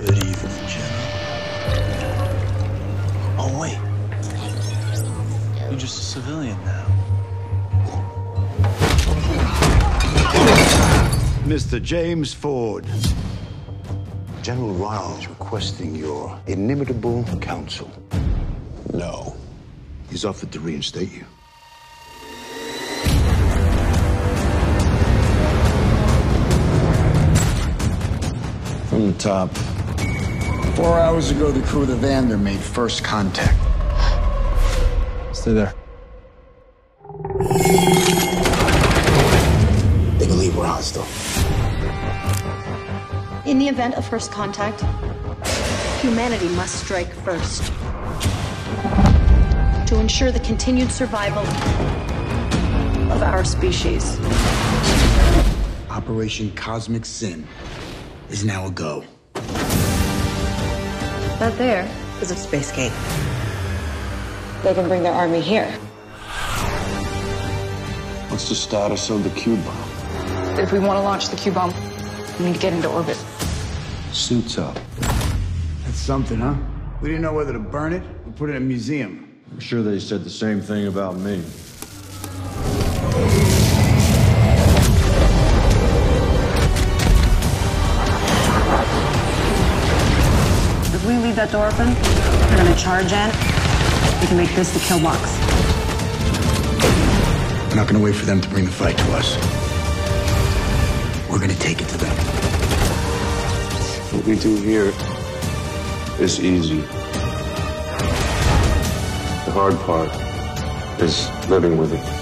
good evil, Jenna. Oh, wait. You're just a civilian now. Mr. James Ford. General Ryle is requesting your inimitable counsel. No. He's offered to reinstate you. From the top. Four hours ago, the crew of the Vander made first contact. Stay there. They believe we're hostile. In the event of first contact, humanity must strike first. To ensure the continued survival of our species. Operation Cosmic Sin is now a go. That there is a space gate. They can bring their army here. What's the status of the Q bomb? If we want to launch the Q bomb, we need to get into orbit. Suits up. That's something, huh? We didn't know whether to burn it or put it in a museum. I'm sure they said the same thing about me. That door open, they're gonna charge in. We can make this the kill box. We're not gonna wait for them to bring the fight to us. We're gonna take it to them. What we do here is easy. The hard part is living with it.